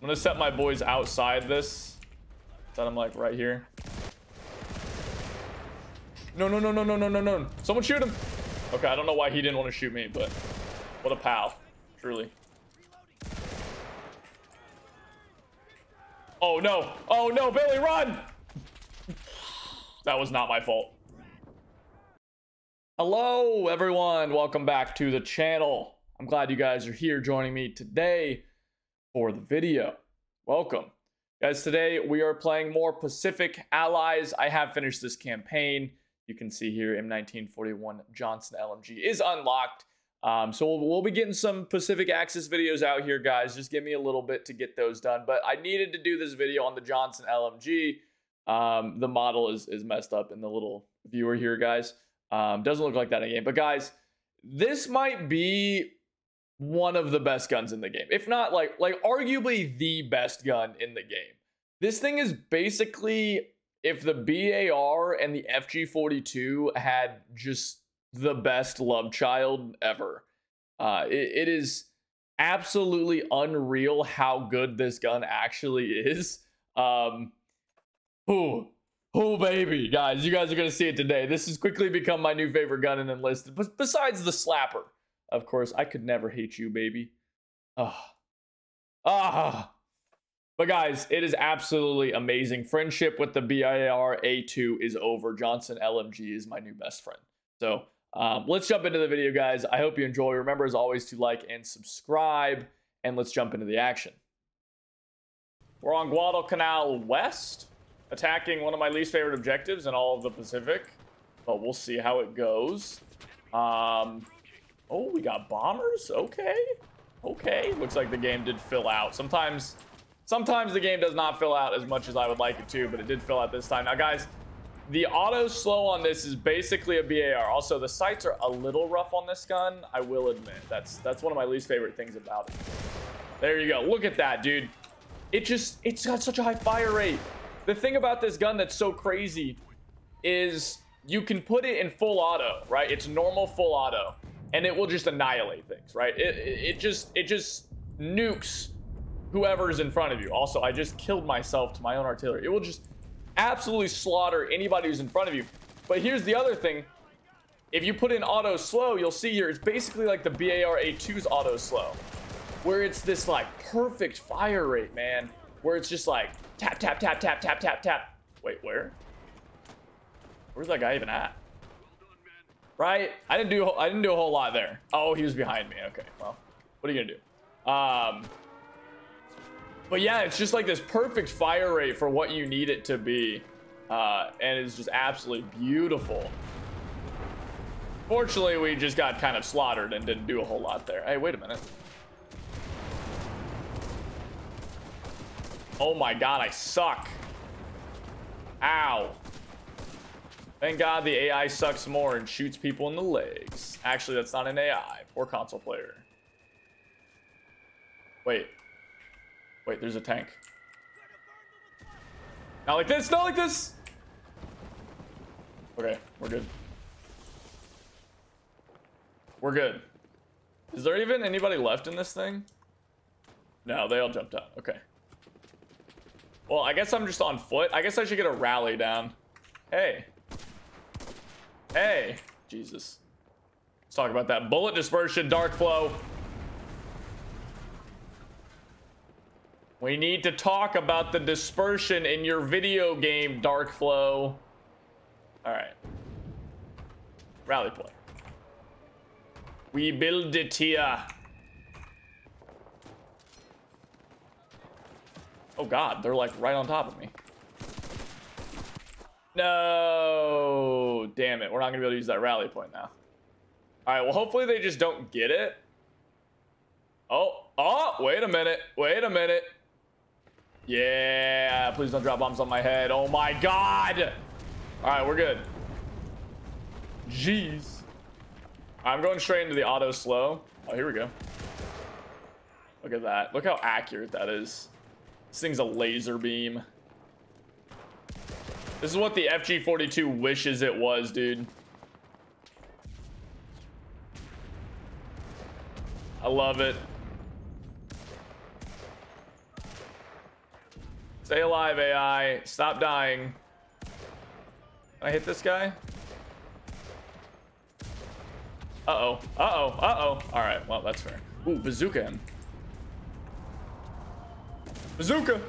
I'm gonna set my boys outside this. Set them like right here. No, no, no, no, no, no, no, no. Someone shoot him. Okay, I don't know why he didn't want to shoot me, but what a pal. Truly. Oh, no. Oh, no, Billy, run! that was not my fault. Hello, everyone. Welcome back to the channel. I'm glad you guys are here joining me today for the video. Welcome. Guys, today we are playing more Pacific Allies. I have finished this campaign. You can see here M1941 Johnson LMG is unlocked. Um, so we'll, we'll be getting some Pacific Axis videos out here, guys. Just give me a little bit to get those done. But I needed to do this video on the Johnson LMG. Um, the model is, is messed up in the little viewer here, guys. Um, doesn't look like that in game. But guys, this might be one of the best guns in the game. If not like like arguably the best gun in the game. This thing is basically if the BAR and the FG42 had just the best love child ever. Uh, it, it is absolutely unreal how good this gun actually is. Um, oh, oh, baby, guys, you guys are gonna see it today. This has quickly become my new favorite gun in enlisted. But besides the slapper, of course, I could never hate you, baby. Ah, ah. But guys, it is absolutely amazing. Friendship with the BAR A2 is over. Johnson LMG is my new best friend. So um, let's jump into the video, guys. I hope you enjoy. Remember, as always, to like and subscribe. And let's jump into the action. We're on Guadalcanal West, attacking one of my least favorite objectives in all of the Pacific. But we'll see how it goes. Um, oh, we got bombers? Okay. Okay. Looks like the game did fill out. Sometimes Sometimes the game does not fill out as much as I would like it to, but it did fill out this time. Now, guys, the auto slow on this is basically a BAR. Also, the sights are a little rough on this gun, I will admit. That's that's one of my least favorite things about it. There you go. Look at that, dude. It just, it's got such a high fire rate. The thing about this gun that's so crazy is you can put it in full auto, right? It's normal full auto, and it will just annihilate things, right? It, it, just, it just nukes whoever's in front of you. Also, I just killed myself to my own artillery. It will just absolutely slaughter anybody who's in front of you. But here's the other thing. If you put in auto slow, you'll see here, it's basically like the BAR A2's auto slow. Where it's this like perfect fire rate, man. Where it's just like tap, tap, tap, tap, tap, tap, tap. Wait, where? Where's that guy even at? Right? I didn't do I didn't do a whole lot there. Oh, he was behind me. Okay, well, what are you gonna do? Um, but yeah, it's just like this perfect fire rate for what you need it to be. Uh, and it's just absolutely beautiful. Fortunately, we just got kind of slaughtered and didn't do a whole lot there. Hey, wait a minute. Oh my god, I suck. Ow. Thank god the AI sucks more and shoots people in the legs. Actually, that's not an AI. Poor console player. Wait. Wait, there's a tank. Not like this, not like this! Okay, we're good. We're good. Is there even anybody left in this thing? No, they all jumped out. Okay. Well, I guess I'm just on foot. I guess I should get a rally down. Hey. Hey. Jesus. Let's talk about that. Bullet dispersion, Darkflow. We need to talk about the dispersion in your video game, Darkflow. All right. Rally point. We build it here. Oh god, they're like right on top of me. No, damn it. We're not gonna be able to use that rally point now. All right, well, hopefully they just don't get it. Oh, oh, wait a minute. Wait a minute. Yeah, please don't drop bombs on my head. Oh my god. All right, we're good. Jeez. I'm going straight into the auto slow. Oh, here we go. Look at that. Look how accurate that is. This thing's a laser beam. This is what the FG42 wishes it was, dude. I love it. Stay alive, AI. Stop dying. I hit this guy? Uh-oh. Uh-oh. Uh-oh. All right. Well, that's fair. Ooh, bazooka him. Bazooka.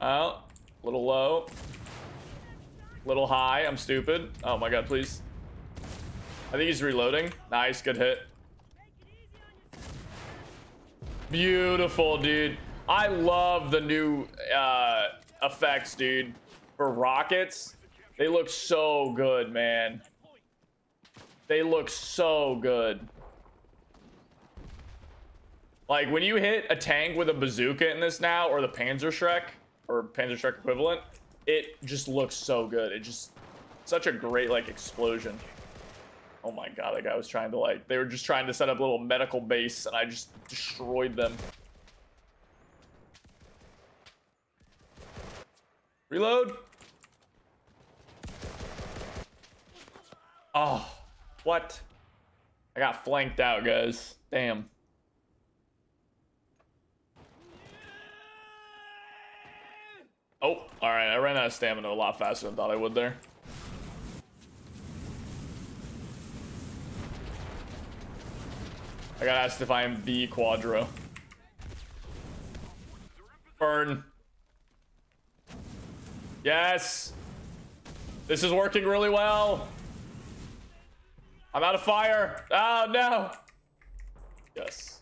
Out. Little low. Little high. I'm stupid. Oh my god, please. I think he's reloading. Nice. Good hit. Beautiful, dude. I love the new uh, effects, dude. For rockets. They look so good, man. They look so good. Like, when you hit a tank with a bazooka in this now, or the Panzerschreck, or Panzerschreck equivalent, it just looks so good. It just, such a great, like, explosion. Oh my god, that guy was trying to, like, they were just trying to set up a little medical base, and I just destroyed them. Reload. Oh. What? I got flanked out, guys. Damn. Oh, all right. I ran out of stamina a lot faster than I thought I would there. I got asked if I am the Quadro. Burn. Yes. This is working really well. I'm out of fire. Oh, no. Yes.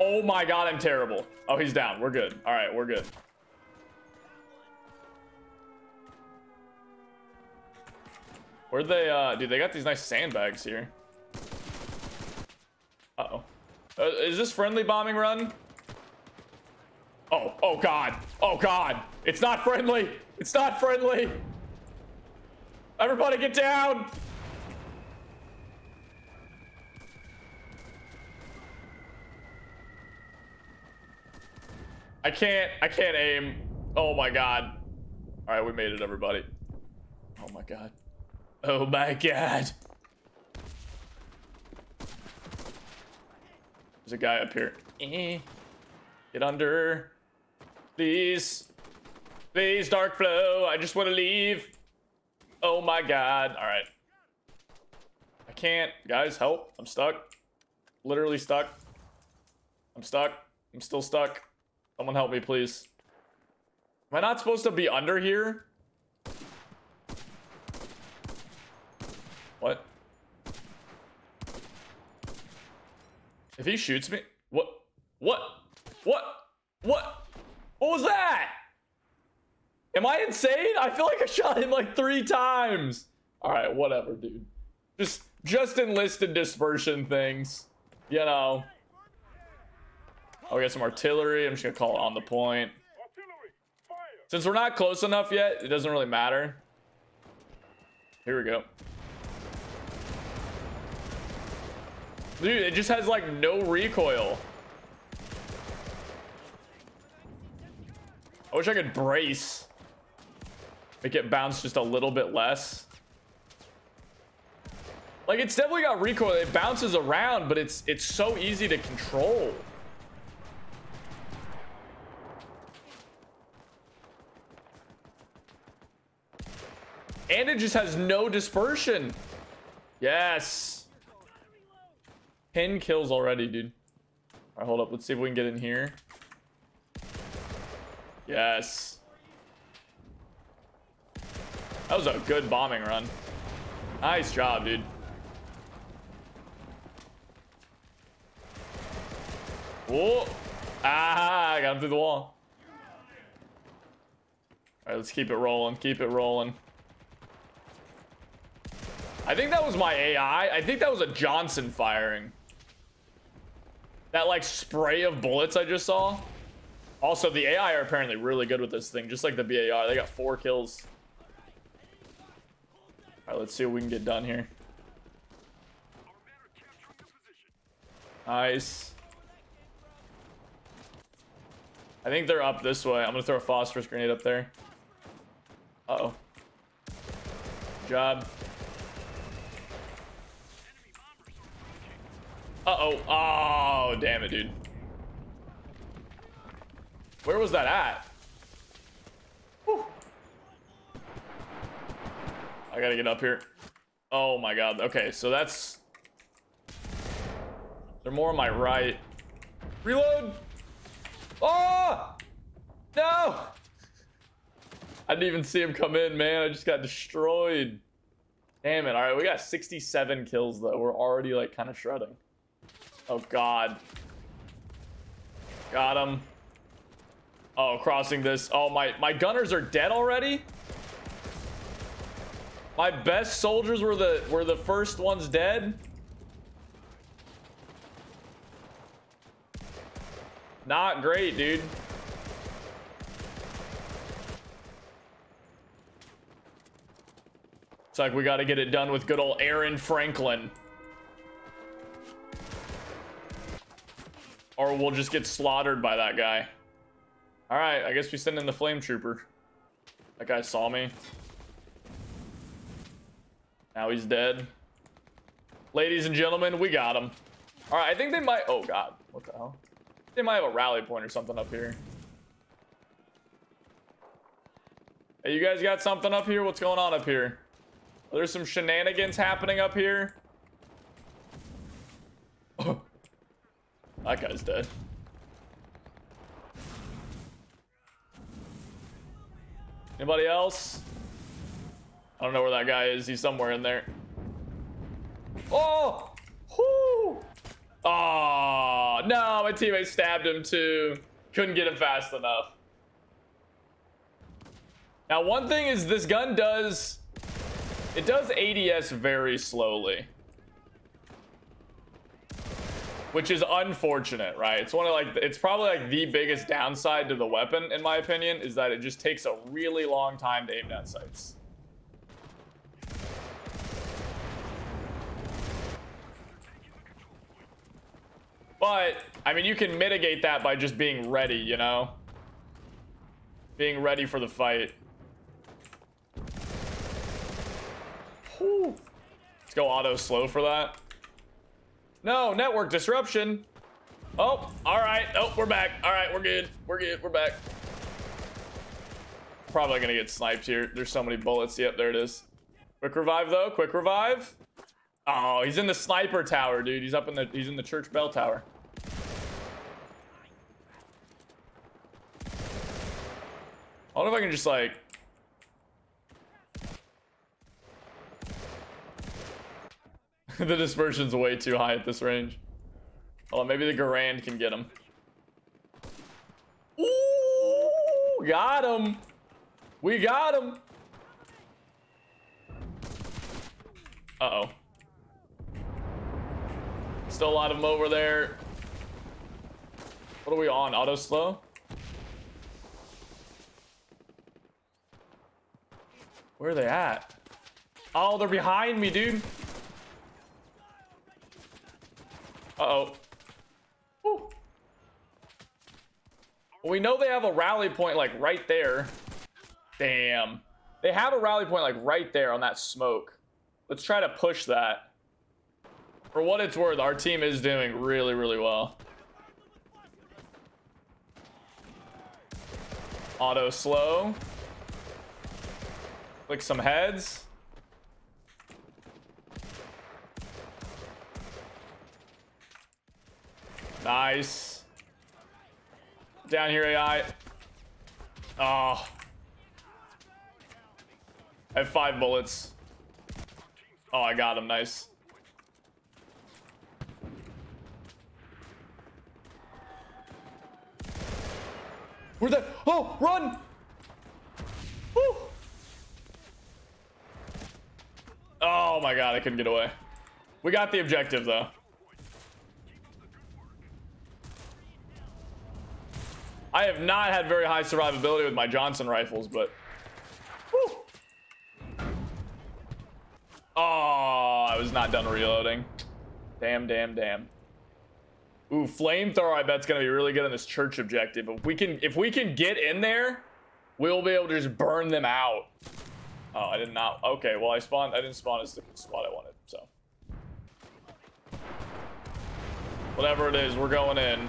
Oh my god, I'm terrible. Oh, he's down. We're good. All right, we're good. Where'd they, uh, dude, they got these nice sandbags here. Uh-oh. Uh, is this friendly bombing run? Oh, oh god. Oh god. It's not friendly. It's not friendly. Everybody get down! I can't, I can't aim. Oh my god. All right, we made it, everybody. Oh my god. Oh my god. There's a guy up here. Eh. Get under. Please. Please, Darkflow. I just want to leave. Oh my god. All right. I can't. Guys, help. I'm stuck. Literally stuck. I'm stuck. I'm still stuck. Someone help me, please. Am I not supposed to be under here? What? If he shoots me? What? What? What? What? What was that? Am I insane? I feel like I shot him like three times. All right, whatever, dude. Just, just enlisted dispersion things. You know. Oh, we got some artillery. I'm just gonna call it on the point. Since we're not close enough yet, it doesn't really matter. Here we go. Dude, it just has like no recoil. I wish I could brace. Make it bounce just a little bit less. Like, it's definitely got recoil. It bounces around, but it's it's so easy to control. And it just has no dispersion. Yes. 10 kills already, dude. All right, hold up. Let's see if we can get in here. Yes. That was a good bombing run. Nice job, dude. Whoa. Ah, I got him through the wall. All right, let's keep it rolling. Keep it rolling. I think that was my AI. I think that was a Johnson firing. That like spray of bullets I just saw. Also, the AI are apparently really good with this thing, just like the BAR. They got four kills. All right, let's see what we can get done here. Nice. I think they're up this way. I'm gonna throw a phosphorus grenade up there. Uh oh. Job. Uh oh. Oh, damn it, dude. Where was that at? Whew. I gotta get up here. Oh my god. Okay, so that's... They're more on my right. Reload! Oh! No! I didn't even see him come in, man. I just got destroyed. Damn it. All right, we got 67 kills, though. We're already, like, kind of shredding. Oh, God. Got him. Oh, crossing this. Oh, my, my gunners are dead already? My best soldiers were the were the first ones dead? Not great, dude. It's like we got to get it done with good old Aaron Franklin. Or we'll just get slaughtered by that guy. All right, I guess we send in the flame trooper. That guy saw me. Now he's dead. Ladies and gentlemen, we got him. All right, I think they might... Oh, God. What the hell? They might have a rally point or something up here. Hey, you guys got something up here? What's going on up here? There's some shenanigans happening up here. Oh. That guy's dead. Anybody else? I don't know where that guy is. He's somewhere in there. Oh! Whoo! Oh, no, my teammate stabbed him too. Couldn't get him fast enough. Now, one thing is this gun does... It does ADS very slowly. Which is unfortunate, right? It's one of like... It's probably like the biggest downside to the weapon, in my opinion, is that it just takes a really long time to aim down sights. But, I mean, you can mitigate that by just being ready, you know? Being ready for the fight. Whew. Let's go auto slow for that. No, network disruption. Oh, all right. Oh, we're back. All right, we're good. We're good. We're back. Probably gonna get sniped here. There's so many bullets. Yep, there it is. Quick revive though. Quick revive. Oh, he's in the sniper tower, dude. He's up in the he's in the church bell tower. I wonder if I can just like the dispersion's way too high at this range. Oh, maybe the Garand can get him. Ooh, got him. We got him. Uh-oh. Still a lot of them over there. What are we on? Auto slow? Where are they at? Oh, they're behind me, dude. Uh-oh. We know they have a rally point, like, right there. Damn. They have a rally point, like, right there on that smoke. Let's try to push that. For what it's worth, our team is doing really, really well. Auto slow. Click some heads. Nice. Down here, AI. Oh. Ah. I have five bullets. Oh, I got him. Nice. Where'd that? Oh, run! Woo! Oh my god, I couldn't get away. We got the objective though. I have not had very high survivability with my Johnson rifles, but... Whew. Oh, I was not done reloading. Damn, damn, damn. Ooh, flamethrower, I bet it's gonna be really good in this church objective. If we can, if we can get in there, we'll be able to just burn them out. Oh, I did not. Okay, well, I spawned. I didn't spawn as the spot I wanted, so. Whatever it is, we're going in.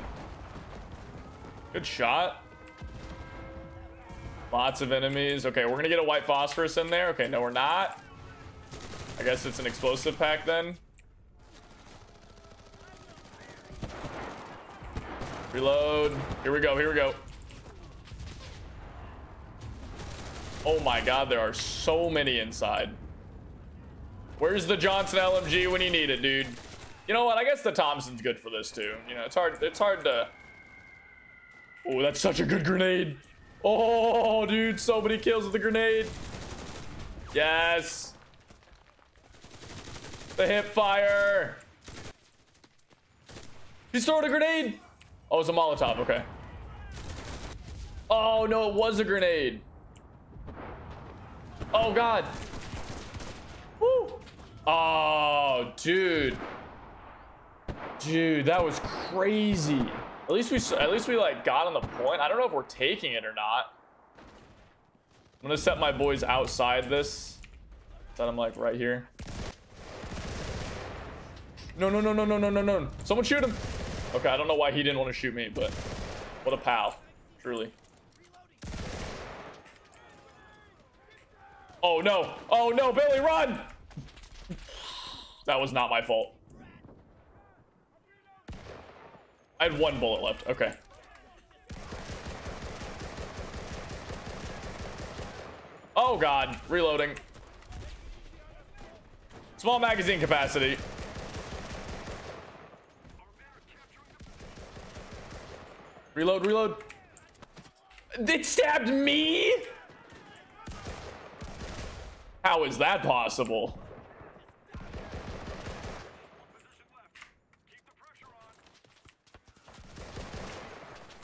Good shot. Lots of enemies. Okay, we're gonna get a white phosphorus in there. Okay, no, we're not. I guess it's an explosive pack then. Reload. Here we go, here we go. Oh my god, there are so many inside. Where's the Johnson LMG when you need it, dude? You know what? I guess the Thompson's good for this too. You know, it's hard. It's hard to. Oh, that's such a good grenade. Oh, dude, so many kills with the grenade. Yes. The hip fire. He's throwing a grenade. Oh, it's a Molotov. Okay. Oh, no, it was a grenade. Oh, God. Woo. Oh, dude. Dude, that was crazy. At least we, at least we like got on the point. I don't know if we're taking it or not. I'm gonna set my boys outside this. Set them like right here. No, no, no, no, no, no, no, no. Someone shoot him. Okay, I don't know why he didn't want to shoot me, but what a pal, truly. Oh no, oh no, Billy, run! That was not my fault. I had one bullet left. Okay. Oh god, reloading. Small magazine capacity. Reload, reload. It stabbed me? How is that possible?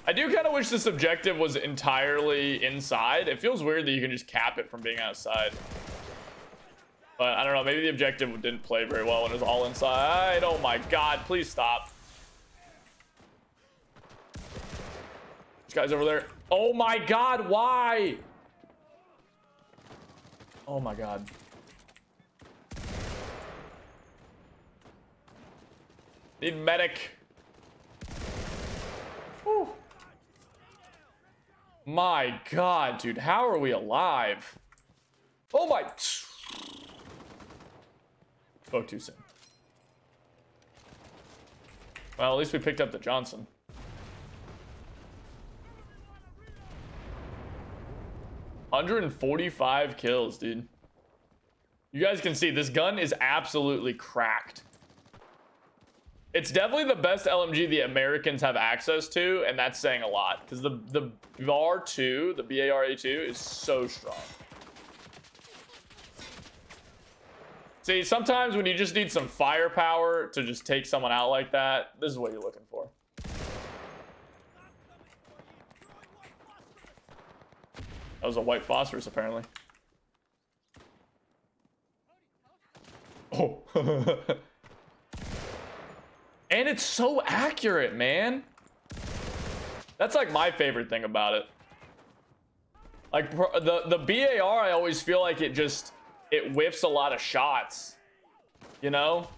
I do kind of wish this objective was entirely inside. It feels weird that you can just cap it from being outside. But I don't know, maybe the objective didn't play very well when it was all inside. Oh my god, please stop. This guy's over there. Oh my god, why? Oh my god. Need medic. My god, dude. How are we alive? Oh my... Spoke too soon. Well, at least we picked up the Johnson. Hundred and forty-five kills, dude. You guys can see this gun is absolutely cracked. It's definitely the best LMG the Americans have access to, and that's saying a lot because the the BAR2, the BAR-A2, is so strong. See, sometimes when you just need some firepower to just take someone out like that, this is what you're looking for. That was a white phosphorus, apparently. Oh. And it's so accurate, man. That's like my favorite thing about it. Like the the BAR, I always feel like it just it whiffs a lot of shots. You know?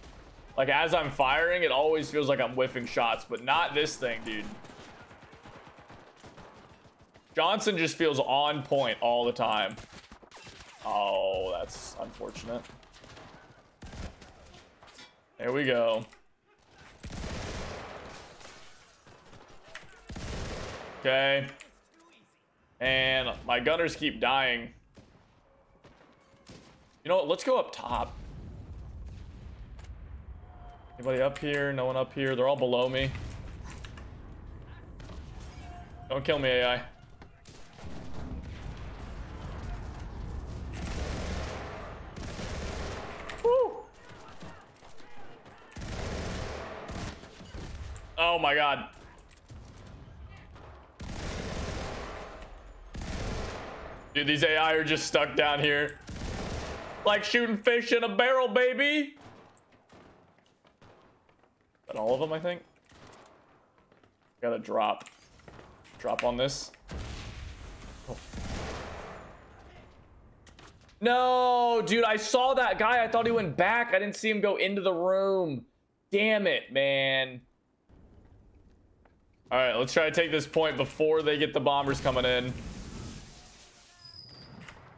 Like as I'm firing, it always feels like I'm whiffing shots, but not this thing, dude. Johnson just feels on point all the time. Oh, that's unfortunate. There we go. Okay. And my gunners keep dying. You know what? Let's go up top. Anybody up here? No one up here. They're all below me. Don't kill me, AI. Woo! Oh my god. Dude, these AI are just stuck down here. Like shooting fish in a barrel, baby. But all of them, I think. Gotta drop. Drop on this. Oh. No, dude, I saw that guy. I thought he went back. I didn't see him go into the room. Damn it, man. All right, let's try to take this point before they get the bombers coming in.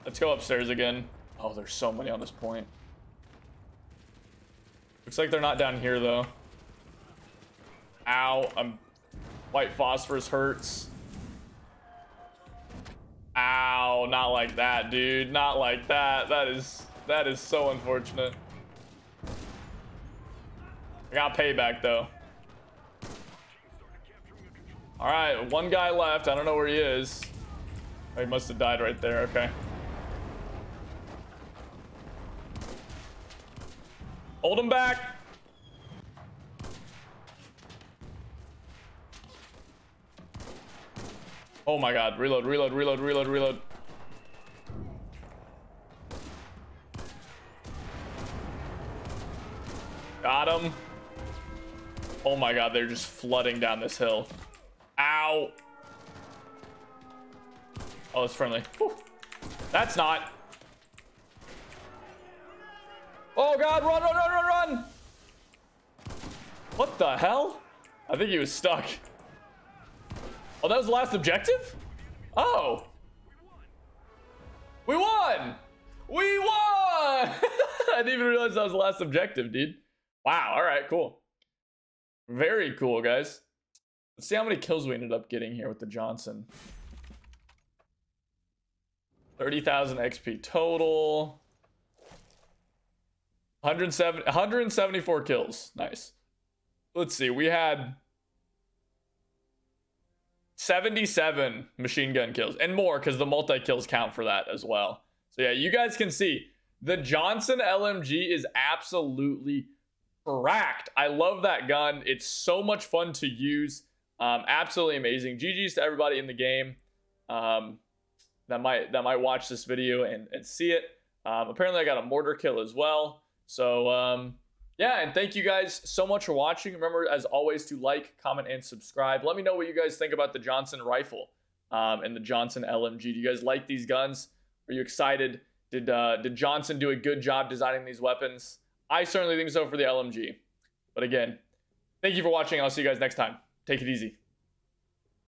Let's go upstairs again. Oh, there's so many on this point. Looks like they're not down here, though. Ow, I'm... White phosphorus hurts. Ow, not like that, dude. Not like that. That is... That is so unfortunate. I got payback, though. Alright, one guy left. I don't know where he is. Oh, he must have died right there. Okay. Hold him back. Oh my god. Reload, reload, reload, reload, reload. Got him. Oh my god, they're just flooding down this hill. Ow. Oh, it's friendly. Whew. That's not. Oh god, run, run, run, run, run! What the hell? I think he was stuck. Oh, that was the last objective? Oh. We won! We won! I didn't even realize that was the last objective, dude. Wow, alright, cool. Very cool, guys. Let's see how many kills we ended up getting here with the Johnson. 30,000 XP total. 107, 174 kills. Nice. Let's see. We had 77 machine gun kills and more because the multi kills count for that as well. So yeah, you guys can see the Johnson LMG is absolutely cracked. I love that gun. It's so much fun to use. Um, absolutely amazing. GG's to everybody in the game um, that might that might watch this video and, and see it. Um, apparently, I got a mortar kill as well. So, um, yeah, and thank you guys so much for watching. Remember, as always, to like, comment, and subscribe. Let me know what you guys think about the Johnson rifle um, and the Johnson LMG. Do you guys like these guns? Are you excited? Did uh, did Johnson do a good job designing these weapons? I certainly think so for the LMG. But again, thank you for watching. I'll see you guys next time. Take it easy.